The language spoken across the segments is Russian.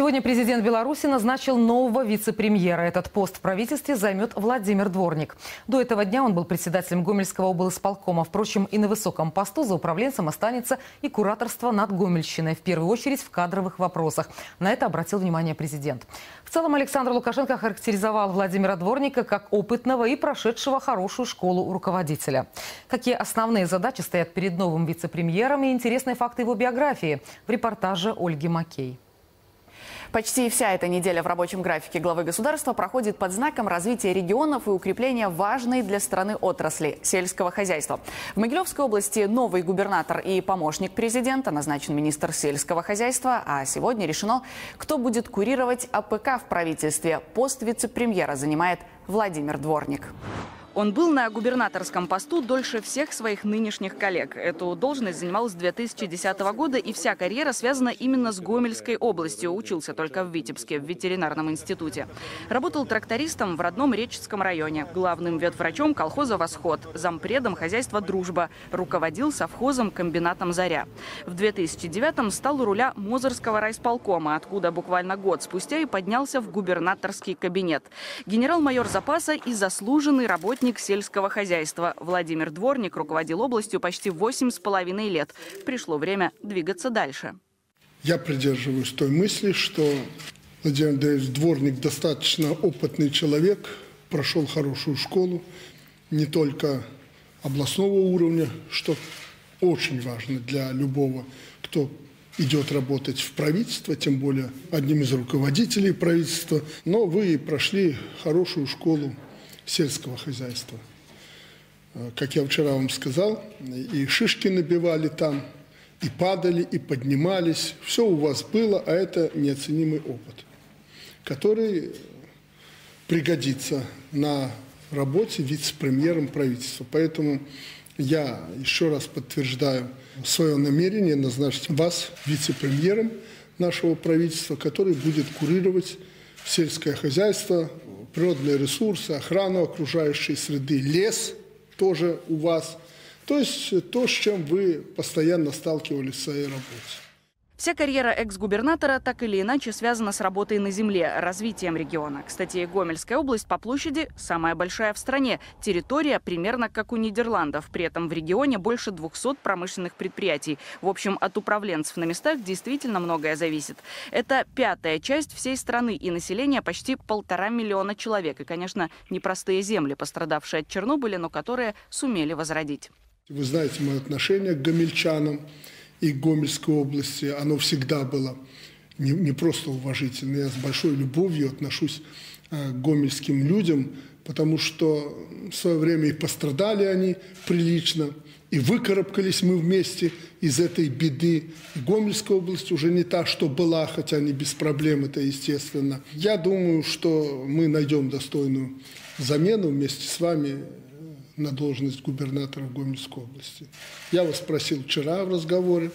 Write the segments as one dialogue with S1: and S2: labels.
S1: Сегодня президент Беларуси назначил нового вице-премьера. Этот пост в правительстве займет Владимир Дворник. До этого дня он был председателем Гомельского облсполкома. Впрочем, и на высоком посту за управленцем останется и кураторство над Гомельщиной, в первую очередь в кадровых вопросах. На это обратил внимание президент. В целом Александр Лукашенко характеризовал Владимира Дворника как опытного и прошедшего хорошую школу руководителя. Какие основные задачи стоят перед новым вице-премьером и интересные факты его биографии в репортаже Ольги Макей.
S2: Почти вся эта неделя в рабочем графике главы государства проходит под знаком развития регионов и укрепления важной для страны отрасли – сельского хозяйства. В Могилевской области новый губернатор и помощник президента, назначен министр сельского хозяйства, а сегодня решено, кто будет курировать АПК в правительстве. Пост вице-премьера занимает Владимир Дворник. Он был на губернаторском посту дольше всех своих нынешних коллег. Эту должность занимал с 2010 года, и вся карьера связана именно с Гомельской областью. Учился только в Витебске, в ветеринарном институте. Работал трактористом в родном Реческом районе, главным ветврачом колхоза «Восход», зампредом хозяйства «Дружба», руководил совхозом комбинатом «Заря». В 2009-м стал у руля Мозырского райсполкома, откуда буквально год спустя и поднялся в губернаторский кабинет. Генерал-майор запаса и заслуженный работник работник сельского хозяйства. Владимир Дворник руководил областью почти восемь с половиной лет. Пришло время двигаться дальше.
S3: Я придерживаюсь той мысли, что Владимир Андреевич Дворник достаточно опытный человек, прошел хорошую школу, не только областного уровня, что очень важно для любого, кто идет работать в правительство, тем более одним из руководителей правительства. Но вы прошли хорошую школу сельского хозяйства. Э, как я вчера вам сказал, и шишки набивали там, и падали, и поднимались. Все у вас было, а это неоценимый опыт, который пригодится на работе вице-премьером правительства. Поэтому я еще раз подтверждаю свое намерение назначить вас вице-премьером нашего правительства, который будет курировать сельское хозяйство, природные ресурсы, охрану окружающей среды, лес тоже у вас. То есть то, с чем вы постоянно сталкивались в своей работе.
S2: Вся карьера экс-губернатора так или иначе связана с работой на земле, развитием региона. Кстати, Гомельская область по площади самая большая в стране. Территория примерно как у Нидерландов. При этом в регионе больше 200 промышленных предприятий. В общем, от управленцев на местах действительно многое зависит. Это пятая часть всей страны и население почти полтора миллиона человек. И, конечно, непростые земли, пострадавшие от Чернобыля, но которые сумели возродить.
S3: Вы знаете мое отношение к гомельчанам и Гомельской области, оно всегда было не, не просто уважительное. Я с большой любовью отношусь э, к гомельским людям, потому что в свое время и пострадали они прилично, и выкарабкались мы вместе из этой беды. И Гомельская область уже не та, что была, хотя не без проблем, это естественно. Я думаю, что мы найдем достойную замену вместе с вами на должность губернатора Гомельской области. Я вас спросил вчера в разговоре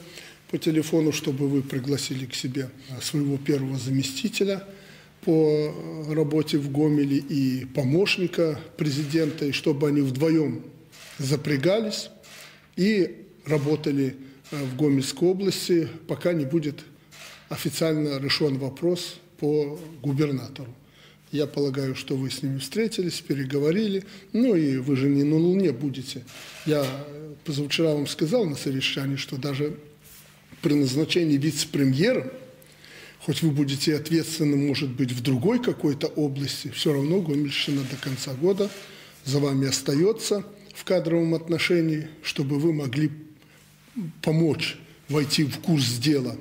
S3: по телефону, чтобы вы пригласили к себе своего первого заместителя по работе в Гомеле и помощника президента, и чтобы они вдвоем запрягались и работали э, в Гомельской области, пока не будет официально решен вопрос по губернатору. Я полагаю, что вы с ними встретились, переговорили. Ну и вы же не на Луне будете. Я позавчера вам сказал на совещании, что даже при назначении вице-премьера, хоть вы будете ответственным, может быть, в другой какой-то области, все равно Гомельщина до конца года за вами остается в кадровом отношении, чтобы вы могли помочь войти в курс дела,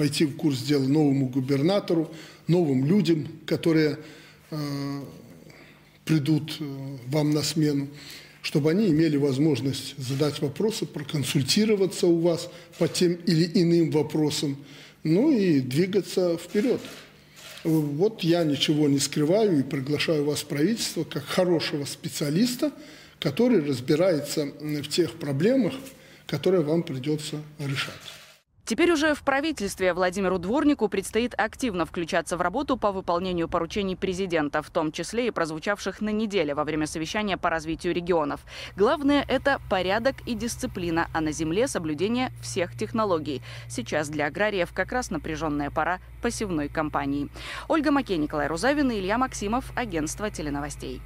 S3: войти в курс дела новому губернатору, новым людям, которые э, придут э, вам на смену, чтобы они имели возможность задать вопросы, проконсультироваться у вас по тем или иным вопросам, ну и двигаться вперед. Вот я ничего не скрываю и приглашаю вас в правительство как хорошего специалиста, который разбирается в тех проблемах, которые вам придется решать.
S2: Теперь уже в правительстве Владимиру Дворнику предстоит активно включаться в работу по выполнению поручений президента, в том числе и прозвучавших на неделе во время совещания по развитию регионов. Главное – это порядок и дисциплина, а на земле – соблюдение всех технологий. Сейчас для аграриев как раз напряженная пора посевной кампании. Ольга Макей, Николай Рузавин и Илья Максимов, агентство теленовостей.